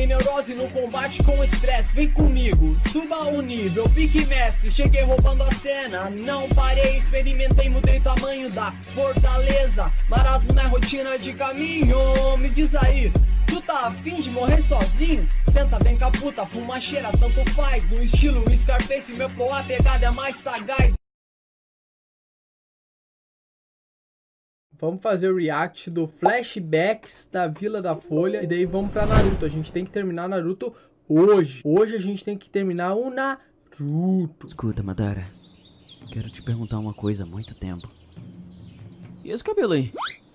tem neurose no combate com estresse. Vem comigo, suba o nível, pique mestre. Cheguei roubando a cena, não parei, experimentei, mudei o tamanho da fortaleza. Marasmo na rotina de caminho, me diz aí. Tu tá afim de morrer sozinho? Senta bem caputa, fuma cheira, tanto faz. No estilo Scarface, meu flow, a pegada é mais sagaz. Vamos fazer o react do flashbacks da Vila da Folha e daí vamos pra Naruto. A gente tem que terminar Naruto hoje. Hoje a gente tem que terminar o Naruto. Escuta, Madara. Quero te perguntar uma coisa há muito tempo. E esse cabelo aí?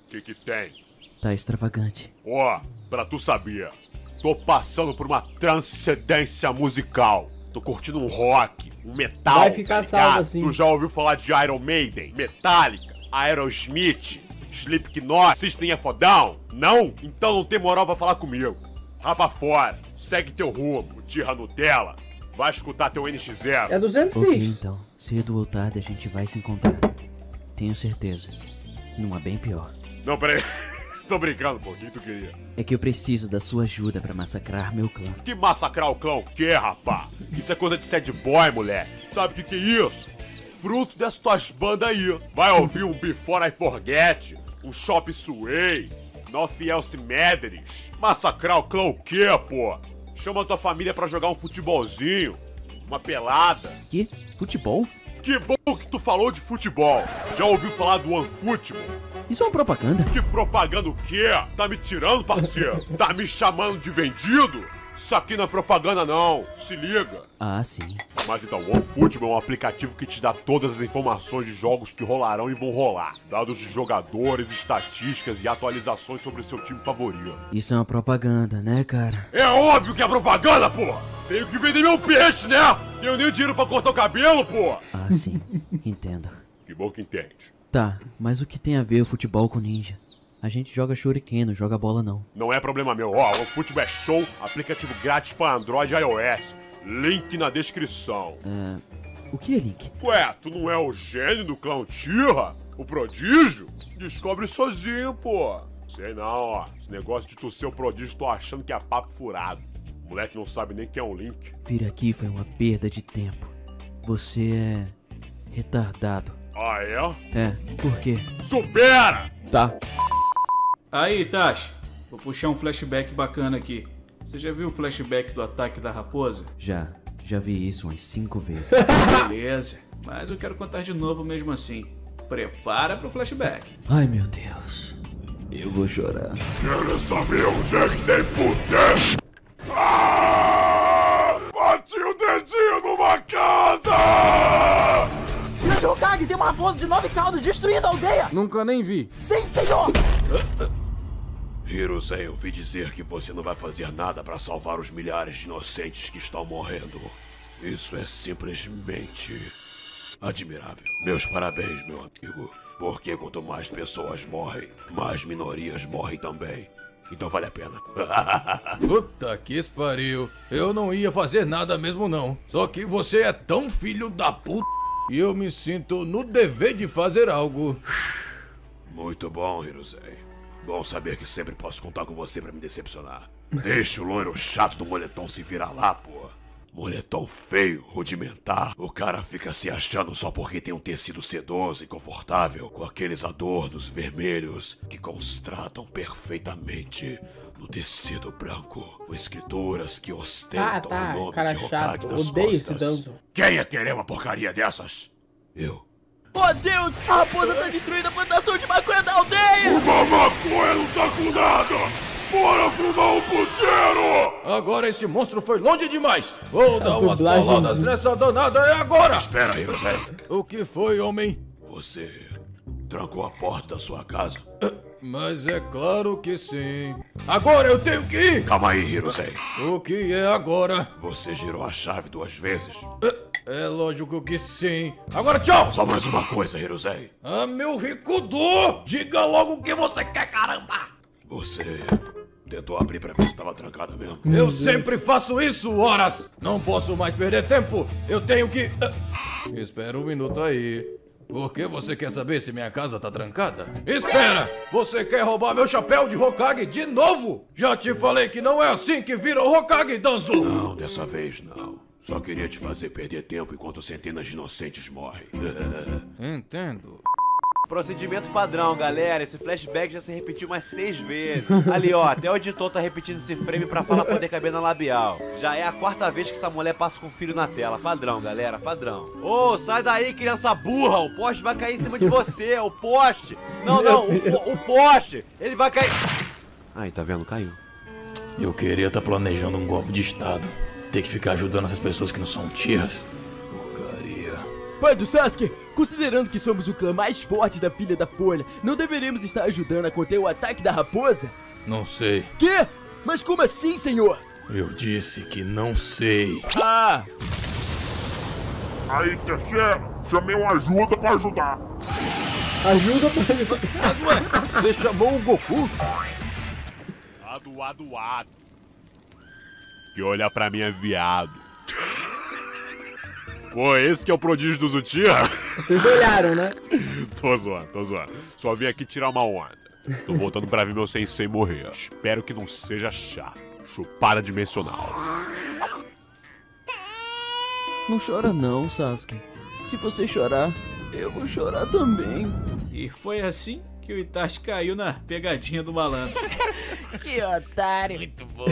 Que que tem? Tá extravagante. Ó, pra tu saber, tô passando por uma transcendência musical. Tô curtindo um rock, um metal. Vai ficar tá salvo assim. Tu já ouviu falar de Iron Maiden, Metallica, Aerosmith, Slipknot, System of a Down? Não? Então não tem moral pra falar comigo. Rapa fora, segue teu rumo, tira Nutella, vai escutar teu NX0. É 200 Ok, então. Cedo ou tarde a gente vai se encontrar. Tenho certeza. Numa bem pior. Não, peraí. Tô brincando, pô. O que tu queria? É que eu preciso da sua ajuda pra massacrar meu clã. Que massacrar o clã o quê, rapá? Isso é coisa de sad boy, moleque. Sabe o que, que é isso? Fruto dessas tuas bandas aí. Vai ouvir um Before I Forget, um Shop North Else Medley. Massacrar o clã o quê, pô? Chama tua família pra jogar um futebolzinho, uma pelada. Que? Futebol? Que bom que tu falou de futebol. Já ouviu falar do OneFootball? Isso é uma propaganda? Que propaganda o quê? Tá me tirando, parceiro? Tá me chamando de vendido? Isso aqui não é propaganda não, se liga. Ah, sim. Mas então, o OneFootball é um aplicativo que te dá todas as informações de jogos que rolarão e vão rolar. Dados de jogadores, estatísticas e atualizações sobre o seu time favorito. Isso é uma propaganda, né, cara? É óbvio que é propaganda, pô! Tenho que vender meu peixe, né? Tenho nem dinheiro pra cortar o cabelo, pô! Ah, sim. Entendo. Que bom que entende. Tá, mas o que tem a ver o futebol com ninja? A gente joga shuriken, não joga bola não. Não é problema meu, ó, o Futebol é show, aplicativo grátis para Android e iOS. Link na descrição. É... O que é Link? Ué, tu não é o gênio do clã Tira? O prodígio? Descobre sozinho, pô. Sei não, ó. Esse negócio de tu ser o prodígio, tô achando que é papo furado. O moleque não sabe nem quem é um Link. Vir aqui foi uma perda de tempo. Você é... retardado. Ah, é? É, por quê? Supera! Tá. Aí, Tash, vou puxar um flashback bacana aqui. Você já viu o flashback do ataque da raposa? Já, já vi isso umas cinco vezes. Beleza, mas eu quero contar de novo mesmo assim. Prepara pro flashback. Ai, meu Deus. Eu vou chorar. Quero saber onde é que tem poder! Ah! Bati o dedinho numa casa! Grande Hokage, tem uma raposa de nove caudas destruindo a aldeia! Nunca nem vi. Sim, senhor! Hiruzen, eu ouvi dizer que você não vai fazer nada para salvar os milhares de inocentes que estão morrendo. Isso é simplesmente admirável. Meus parabéns, meu amigo. Porque quanto mais pessoas morrem, mais minorias morrem também. Então vale a pena. Puta que pariu. Eu não ia fazer nada mesmo não. Só que você é tão filho da puta. E eu me sinto no dever de fazer algo. Muito bom, Hiruzen. Bom saber que sempre posso contar com você para me decepcionar. Deixa o loiro chato do moletom se virar lá, pô. Moletom feio, rudimentar. O cara fica se achando só porque tem um tecido sedoso e confortável, com aqueles adornos vermelhos que constratam perfeitamente no tecido branco, com escrituras que ostentam tá, o nome cara de Hokage chato. nas Odeio esse costas. Danzo. Quem ia querer uma porcaria dessas? Eu. Oh Deus! A raposa tá destruindo a plantação de maconha da aldeia! Uma maconha não tá com nada! Bora fumar um puteiro! Agora esse monstro foi longe demais. Vou dar umas dublagem. pauladas nessa danada é agora. Espera aí, José. O que foi, homem? Você trancou a porta da sua casa? Mas é claro que sim. Agora eu tenho que ir. Calma aí, Hirosei. O que é agora? Você girou a chave duas vezes. É lógico que sim. Agora tchau. Só mais uma coisa, Hirosei. Ah, meu Rikudo! Diga logo o que você quer, caramba! Você tentou abrir pra ver se estava trancada mesmo. Eu sempre faço isso, horas! Não posso mais perder tempo! Eu tenho que. Ah, Espera um minuto aí. Por que você quer saber se minha casa tá trancada? Espera! Você quer roubar meu chapéu de Hokage de novo? Já te falei que não é assim que vira o Hokage, Danzo! Não, dessa vez não. Só queria te fazer perder tempo enquanto centenas de inocentes morrem. Entendo. Procedimento padrão, galera. Esse flashback já se repetiu umas seis vezes. Ali, ó, até o editor tá repetindo esse frame pra falar poder caber na labial. Já é a quarta vez que essa mulher passa com o filho na tela. Padrão, galera, padrão. Ô, sai daí, criança burra. O poste vai cair em cima de você. O poste. Não, não, o, o poste. Ele vai cair. Aí, tá vendo? Caiu. Eu queria estar planejando um golpe de estado. Ter que ficar ajudando essas pessoas que não são tias. Pai do Sasuke, considerando que somos o clã mais forte da Filha da Folha, não deveríamos estar ajudando a conter o ataque da raposa? Não sei. Quê? Mas como assim, senhor? Eu disse que não sei. Ah, Aí, terceiro, chamei uma ajuda pra ajudar. Ajuda pra. Mas ué, você chamou o Goku? Ado, ado, ado. Que olha pra mim é viado. Pô, esse que é o prodígio do Zutia? Vocês olharam, né? tô zoando, tô zoando. Só vim aqui tirar uma onda. Tô voltando pra ver meu sensei morrer. Espero que não seja chato. Chupada dimensional. Não chora não, Sasuke. Se você chorar, eu vou chorar também. E foi assim que o Itachi caiu na pegadinha do malandro. que otário. Muito bom.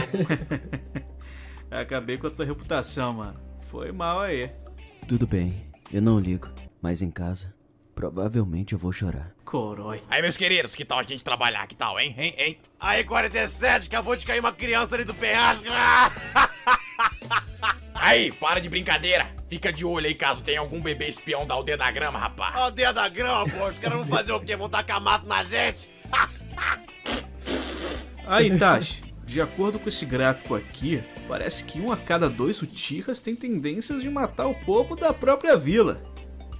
Acabei com a tua reputação, mano. Foi mal aí. Tudo bem, eu não ligo. Mas em casa, provavelmente eu vou chorar. Corói. Aí, meus queridos, que tal a gente trabalhar? Que tal, hein? Hein? Hein? Aí, 47, acabou de cair uma criança ali do penhasco. Aí, para de brincadeira. Fica de olho aí caso tenha algum bebê espião da aldeia da grama, rapaz. Dedo da grama, pô. Os caras vão fazer o quê? Vão tacar mato na gente? Aí, Tashi, de acordo com esse gráfico aqui, parece que um a cada dois Uchihas tem tendências de matar o povo da própria vila.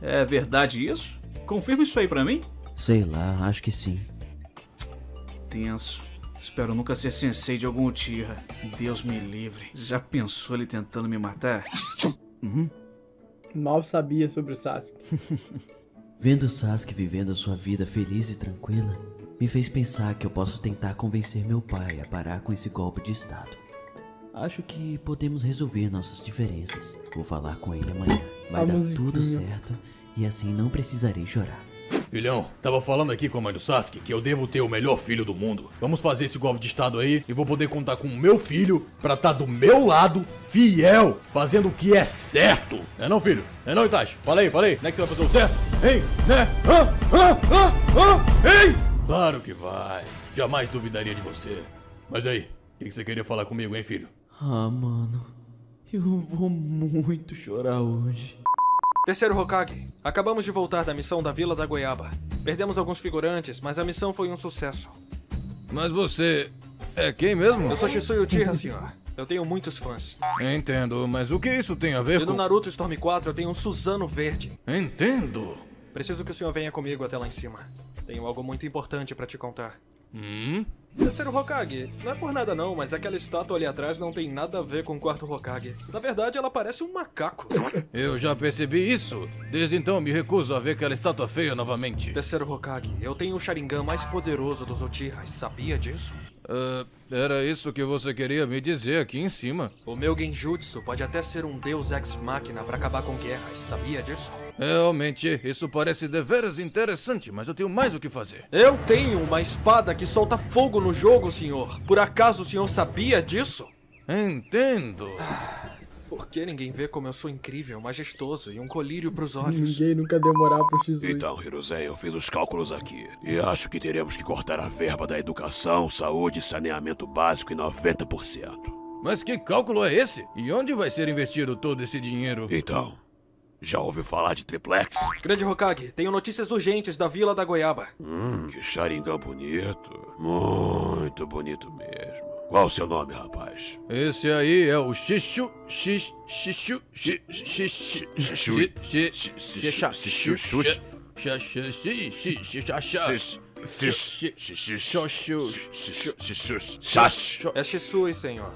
É verdade isso? Confirma isso aí pra mim? Sei lá, acho que sim. Tenso. Espero nunca ser sensei de algum Uchiha. Deus me livre. Já pensou ele tentando me matar? Mal sabia sobre o Sasuke. Vendo Sasuke vivendo a sua vida feliz e tranquila, me fez pensar que eu posso tentar convencer meu pai a parar com esse golpe de estado. Acho que podemos resolver nossas diferenças. Vou falar com ele amanhã. Vai A dar musiquinha. tudo certo e assim não precisarei chorar. Filhão, tava falando aqui com a mãe do Sasuke que eu devo ter o melhor filho do mundo. Vamos fazer esse golpe de estado aí e vou poder contar com o meu filho pra tá do meu lado, fiel, fazendo o que é certo. É não, filho? É não, Itachi? Fala aí, fala aí. Não é que você vai fazer o certo? Hein? Né? Hã? Hã? Hã? Hã? Hein? Claro que vai. Jamais duvidaria de você. Mas aí, o que que você queria falar comigo, hein, filho? Ah, mano. Eu vou muito chorar hoje. Terceiro Hokage, acabamos de voltar da missão da Vila da Goiaba. Perdemos alguns figurantes, mas a missão foi um sucesso. Mas você é quem mesmo? Eu sou Shisui Uchiha, senhor. Eu tenho muitos fãs. Entendo, mas o que isso tem a ver E no com... Naruto Storm 4 eu tenho um Suzano Verde. Entendo. Preciso que o senhor venha comigo até lá em cima. Tenho algo muito importante pra te contar. Hum? Terceiro Hokage, não é por nada não, mas aquela estátua ali atrás não tem nada a ver com o quarto Hokage. Na verdade, ela parece um macaco. Eu já percebi isso. Desde então me recuso a ver aquela estátua feia novamente. Terceiro Hokage, eu tenho o Sharingan mais poderoso dos Uchihas, sabia disso? Ah, era isso que você queria me dizer aqui em cima. O meu Genjutsu pode até ser um deus ex-máquina pra acabar com guerras, sabia disso? Realmente, isso parece deveras interessante, mas eu tenho mais o que fazer. Eu tenho uma espada que solta fogo no jogo, senhor. Por acaso o senhor sabia disso? Entendo. Por que ninguém vê como eu sou incrível, majestoso e um colírio pros olhos? Ninguém nunca deu moral pro X8. Então, Hiruzen, eu fiz os cálculos aqui. E acho que teremos que cortar a verba da educação, saúde e saneamento básico em 90%. Mas que cálculo é esse? E onde vai ser investido todo esse dinheiro? Então, já ouviu falar de triplex? Grande Hokage, tenho notícias urgentes da Vila da Goiaba. Hum, que Sharingan bonito. Muito bonito mesmo. Qual o seu nome, rapaz? Esse aí é o Xixu, Xix, Xixu, Xix, Xix, Xixu, Xixu, Xixu, Xixu, Xixu, Xixu, Xixu, Xixu, É Shisui, senhor.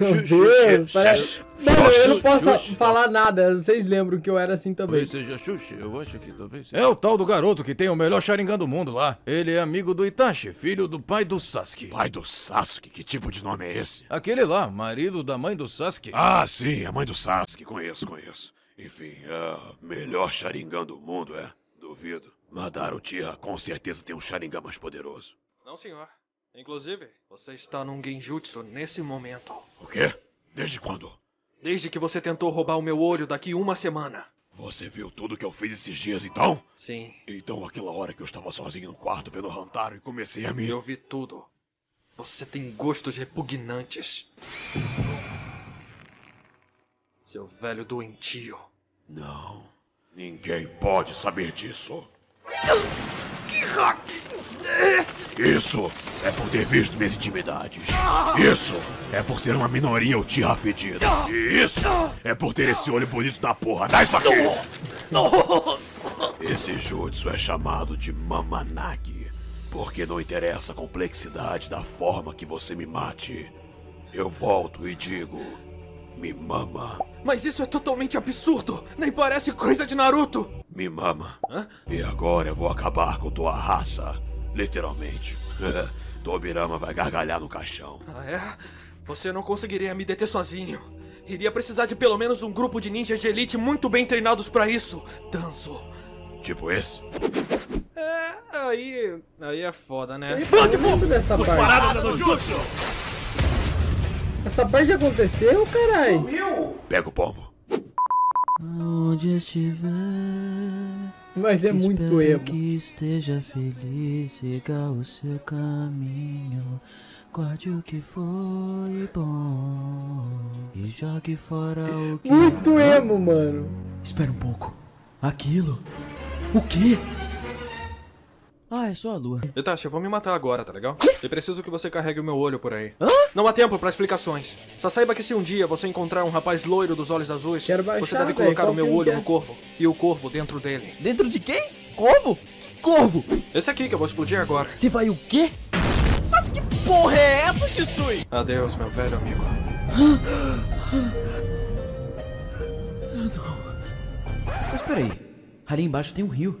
Meu Deus, parece... Mano, eu não posso falar nada, vocês lembram que eu era assim também. Talvez seja Xuxa, eu acho que talvez. É o tal do garoto que tem o melhor Sharingan do mundo lá. Ele é amigo do Itachi, filho do pai do Sasuke. Pai do Sasuke? Que tipo de nome é esse? Aquele lá, marido da mãe do Sasuke. Ah, sim, a mãe do Sasuke. Conheço, conheço. Enfim, é melhor Sharingan do mundo, é? Duvido. Madara Uchiha com certeza tem um Sharingan mais poderoso. Não, senhor. Inclusive, você está num genjutsu nesse momento. O quê? Desde quando? Desde que você tentou roubar o meu olho daqui uma semana. Você viu tudo que eu fiz esses dias, então? Sim. Então, aquela hora que eu estava sozinho no quarto vendo Hantaro e comecei a me... Eu vi tudo. Você tem gostos repugnantes. Seu velho doentio. Não. Ninguém pode saber disso. Que hack é esse? Isso é por ter visto minhas intimidades. Isso é por ser uma minoria Uchiha fedida. E isso é por ter esse olho bonito da porra. Dá isso aqui! Esse jutsu é chamado de Mamanagi. Porque não interessa a complexidade da forma que você me mate. Eu volto e digo: Me mama. Mas isso é totalmente absurdo! Nem parece coisa de Naruto! Me mama. E agora eu vou acabar com tua raça. Literalmente. Tobirama vai gargalhar no caixão. Ah, é? Você não conseguiria me deter sozinho. Iria precisar de pelo menos um grupo de ninjas de elite muito bem treinados pra isso. Danzo. Tipo esse? É, aí. Aí é foda, né? Lembro dessa Os paradas do jutsu! Essa parte já aconteceu, carai? Pega o pombo. Onde estiver. Mas é muito emo. que esteja feliz, siga o seu caminho. Guarde o que foi bom e jogue fora o que. Muito emo, mano. Espera um pouco. Aquilo? O quê? Ah, é só a lua. Itachi, eu vou me matar agora, tá legal? E preciso que você carregue o meu olho por aí. Não há tempo pra explicações. Só saiba que se um dia você encontrar um rapaz loiro dos olhos azuis, baixar, você deve colocar Qual o meu filme olho que é? no corvo e o corvo dentro dele. Dentro de quem? Corvo? Que corvo? Esse aqui que eu vou explodir agora. Você vai o quê? Mas que porra é essa, Shisui? Adeus, meu velho amigo. Mas peraí, ali embaixo tem um rio.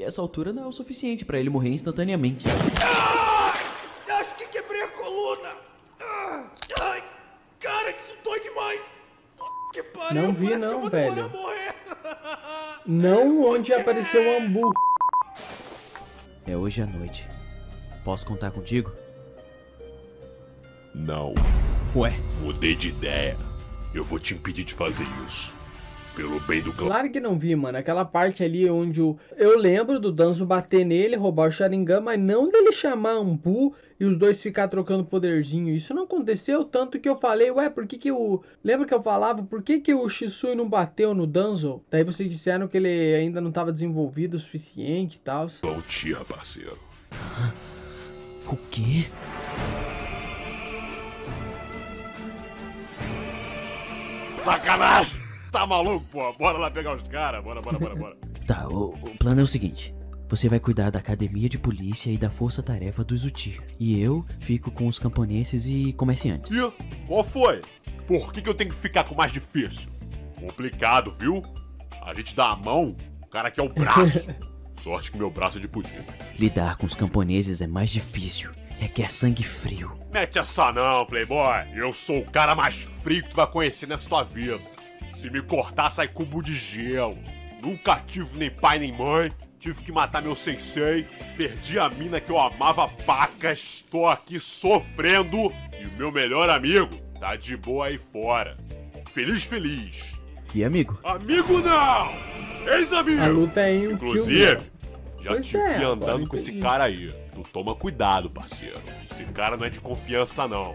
E essa altura não é o suficiente pra ele morrer instantaneamente. Acho que quebrei a coluna. Ah, Ai, cara, isso dói demais. Que pariu, Não vi parece que eu não, vou demorar velho. a morrer. Não onde apareceu o Ambu. É hoje à noite. Posso contar contigo? Não. Ué? Mudei de ideia. Eu vou te impedir de fazer isso. Pelo bem do clã. Claro que não vi, mano. Aquela parte ali onde o. Eu lembro do Danzo bater nele, roubar o Sharingan, mas não dele chamar Ambu e os dois ficar trocando poderzinho. Isso não aconteceu, tanto que eu falei, ué, por que que o. Lembra que eu falava, por que que o Shisui não bateu no Danzo? Daí vocês disseram que ele ainda não estava desenvolvido o suficiente e tal. Bom dia, parceiro. O quê? Sacanagem! Tá maluco, pô? Bora lá pegar os caras. Bora, bora, bora, bora. Tá, o, o plano é o seguinte. Você vai cuidar da academia de polícia e da força-tarefa dos Uchiha. E eu fico com os camponeses e comerciantes. Ih, qual foi? Por que, que eu tenho que ficar com o mais difícil? Complicado, viu? A gente dá a mão, o cara quer o braço. Sorte que meu braço é de pudim. Lidar com os camponeses é mais difícil. Requer sangue frio. Mete essa não, playboy. Eu sou o cara mais frio que tu vai conhecer nessa tua vida. Se me cortar, sai cubo de gelo. Nunca tive nem pai nem mãe. Tive que matar meu sensei. Perdi a mina que eu amava pacas. Tô aqui sofrendo. E o meu melhor amigo tá de boa aí fora. Feliz, feliz. E amigo? Amigo não! Ex-amigo! A luta é em um Inclusive, filme. já Pois te é, andando com esse cara aí. Tu toma cuidado, parceiro. Esse cara não é de confiança, não.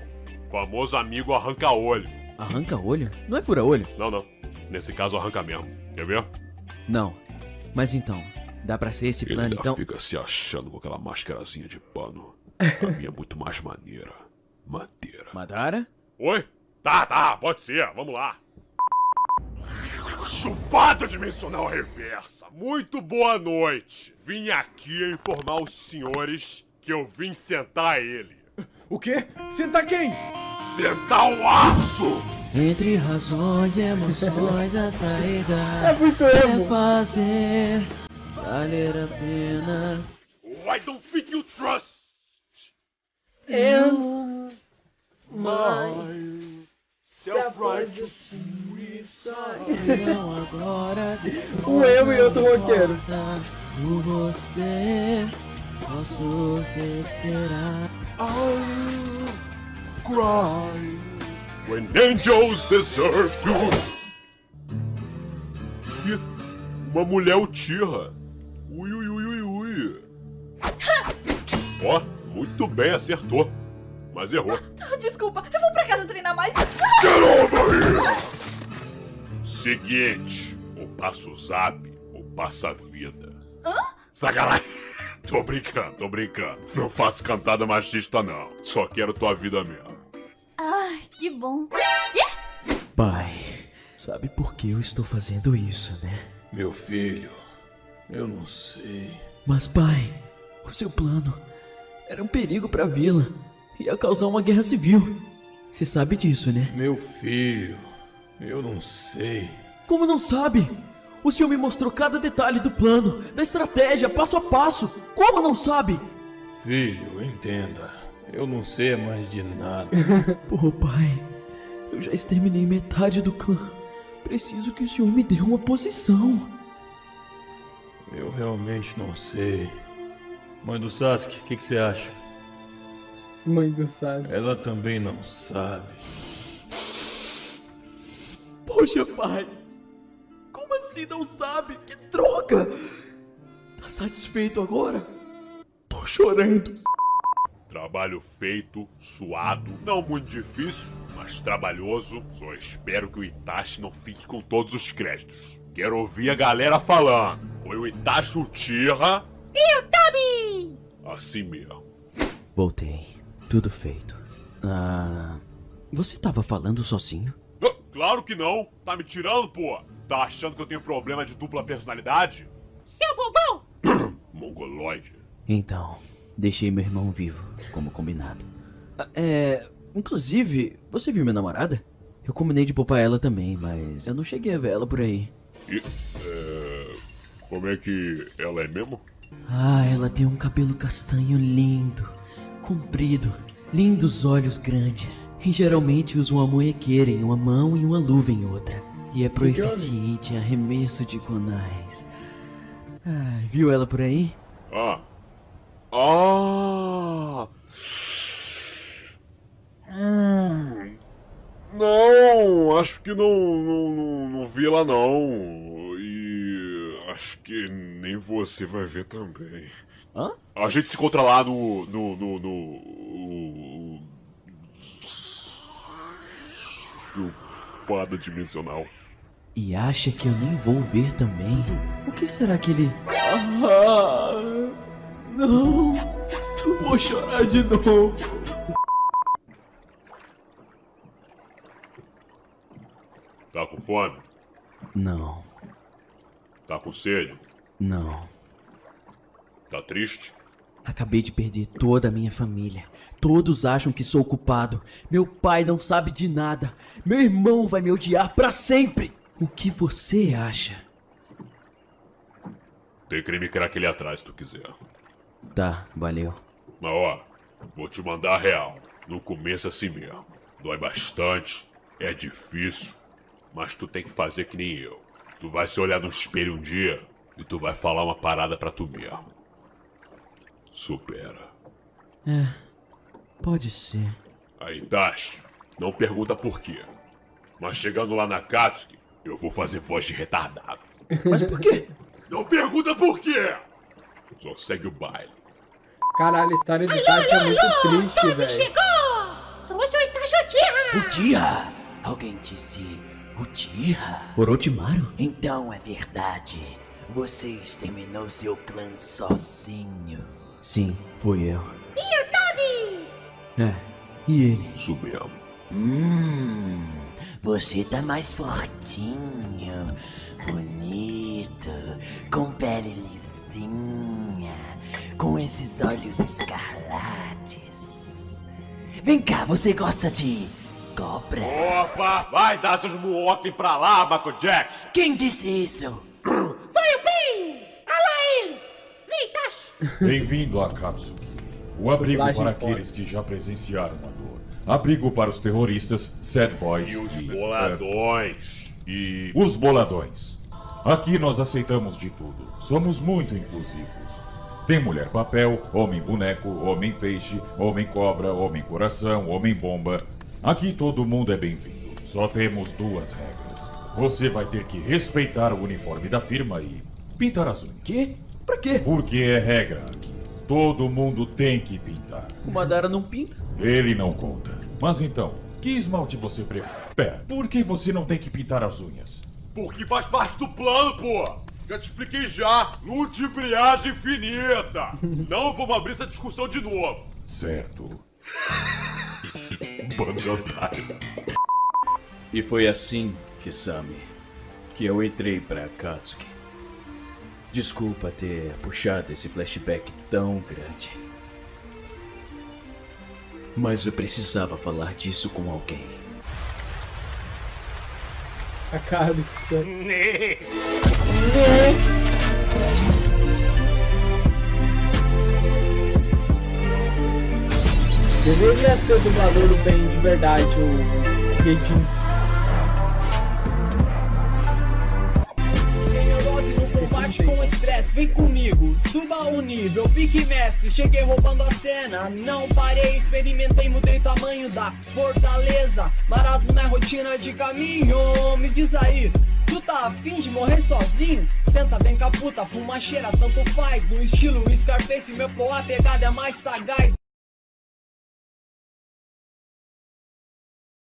Famoso amigo arranca-olho. Arranca-olho? Não é fura-olho? Não, não. Nesse caso, arranca mesmo. Quer ver? Não. Mas então, dá pra ser esse Ele plano ainda então? fica se achando com aquela máscarazinha de pano. A minha é muito mais maneira. Madeira. Madara? Oi? Tá, tá, pode ser. Vamos lá. chupada dimensional reversa! Muito boa noite! Vim aqui informar os senhores que eu vim sentar ele. O quê? Sentar quem? Sentar o aço! Entre razões e emoções, a saída É muito emo. é fazer valer a pena. I don't think you trust And my self-righteous Não agora. Um emo e outro roqueiro. Por você, posso respirar. I'll cry when angels deserve to. Ih, Uma mulher Uchiha. Ui, ui, ui, ui, ui. Ó, muito bem, acertou. Mas errou. Desculpa, eu vou pra casa treinar mais. Get over here! Seguinte, ou passa o zap, ou passa a vida. Hã? Sacanagem! Tô brincando, tô brincando. Não faço cantada machista, não. Só quero tua vida mesmo. Que bom. Quê? Pai, sabe por que eu estou fazendo isso, né? Meu filho, eu não sei. Mas, pai, o seu plano era um perigo pra vila. Ia causar uma guerra civil. Você sabe disso, né? Meu filho, eu não sei. Como não sabe? O senhor me mostrou cada detalhe do plano, da estratégia, passo a passo. Como não sabe? Filho, entenda. Eu não sei mais de nada. Pô, pai, eu já exterminei metade do clã. Preciso que o senhor me dê uma posição. Eu realmente não sei. Mãe do Sasuke, o que, que você acha? Mãe do Sasuke. Ela também não sabe. Poxa, pai. Como assim não sabe? Que droga! Tá satisfeito agora? Tô chorando. Trabalho feito, suado, não muito difícil, mas trabalhoso. Só espero que o Itachi não fique com todos os créditos. Quero ouvir a galera falando. Foi o Itachi Uchiha. Eu também! Assim mesmo. Voltei. Tudo feito. Ah. Você tava falando sozinho? Ah, Claro que não. Tá me tirando, pô. Tá achando que eu tenho problema de dupla personalidade? Seu bobão! Mongoloide. Então, deixei meu irmão vivo, como combinado. Ah, É. Inclusive, você viu minha namorada? Eu combinei de poupar ela também, mas eu não cheguei a ver ela por aí. E. É, como é que ela é mesmo? Ah, ela tem um cabelo castanho lindo, comprido, lindos olhos grandes. E geralmente usa uma munhequeira em uma mão e uma luva em outra. E é proeficiente em arremesso de kunais. Ah, viu ela por aí? Ah. Ah! Hum. Não, acho que não, não, não, não vi ela não. E acho que nem você vai ver também. Hã? A gente se encontra lá no. no. no. no. Chupada dimensional. E acha que eu nem vou ver também? O que será que ele. Ah, não! Eu vou chorar de novo! Tá com fome? Não, Tá com sede? não. Tá triste? Acabei de perder toda a minha família. Todos acham que sou culpado. Meu pai não sabe de nada. Meu irmão vai me odiar pra sempre. O que você acha? Tem creme crack ali atrás se tu quiser. Tá, valeu. Mas ó, vou te mandar a real. No começo é assim mesmo. Dói bastante, é difícil, mas tu tem que fazer que nem eu. Tu vai se olhar no espelho um dia e tu vai falar uma parada pra tu mesmo. Supera. É, pode ser. Aí, Dash, não pergunta por quê. Mas chegando lá na Katsuki, eu vou fazer voz de retardado. Mas por quê? Não pergunta por quê! Só segue o baile. Caralho, a história do Itachi é muito triste, velho. Chegou! Trouxe o Itachi Uchiha! Uchiha! Alguém disse Uchiha? Orochimaru? Então é verdade. Você exterminou seu clã sozinho. Sim, fui eu. E o Tobi! É, e ele? Mesmo. Hum, você tá mais fortinho, bonito, com pele lisinha, com esses olhos escarlates. Vem cá, você gosta de cobra? Opa, vai dar seus muotem pra lá, Michael Jackson. Quem disse isso? Foi o Pim! Olha ele! Vem, Tashi! Bem-vindo a Katsuki. O abrigo para aqueles que já presenciaram a dor. Abrigo para os terroristas, sad boys E os é, boladões. e os boladões. Aqui nós aceitamos de tudo. Somos muito inclusivos. Tem mulher papel, homem boneco, homem peixe, homem cobra, homem coração, homem bomba. Aqui todo mundo é bem-vindo. Só temos duas regras. Você vai ter que respeitar o uniforme da firma e pintar as unhas. Quê? Pra quê? Porque é regra aqui. Todo mundo tem que pintar. O Madara não pinta? Ele não conta. Mas então, que esmalte você prefere? Pera, por que você não tem que pintar as unhas? Porque faz parte do plano, pô. Já te expliquei já. Ludibriagem infinita. Não vamos abrir essa discussão de novo. Certo. Bando de otário. E foi assim, Kisame, que eu entrei pra Akatsuki. Desculpa ter puxado esse flashback tão grande. Mas eu precisava falar disso com alguém. A cara do Kisame. Deveria ser o dublador do bem de verdade, o Guedinho. Combate com estresse, vem comigo, suba o nível, pique mestre, cheguei roubando a cena, não parei, experimentei, mudei o tamanho da fortaleza, marasmo na rotina de caminho, me diz aí, tá afim de morrer sozinho? Senta bem com a puta, fumacheira, tanto faz, no estilo Scarface, meu flow, a pegada é mais sagaz.